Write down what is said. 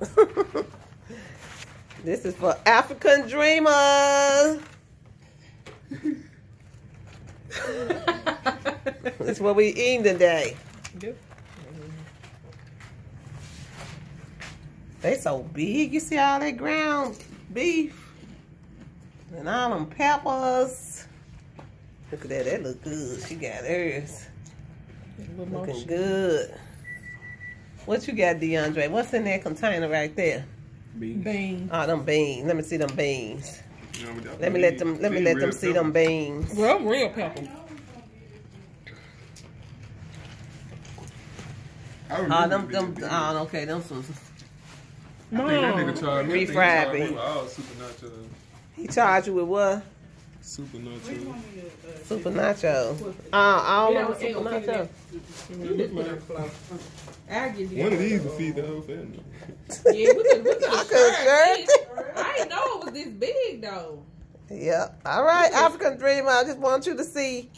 this is for African dreamers. That's what we eating today. They so big. You see all that ground beef and all them peppers. Look at that. That look good. She got hers. Looking good. What you got, DeAndre? What's in that container right there? Beans. Beans. Oh, them beans. Let me see them beans. You know, we got Let me let them. Let me let them see them beans. Well, real pepper. I Oh, them, them, big. oh, ah, okay, them some. I think that nigga Mom. charged me. I think he Refried me beans. with all super nacho. He charged you with what? Super nacho. Super nacho. Uh, I don't Yeah, know okay, super okay, nacho. This one flow. I'll give you One of these will feed the whole family. Yeah, we could, we could I have could shared share this. I didn't know it was this big though. Yep. All right, African Dreamer. I just want you to see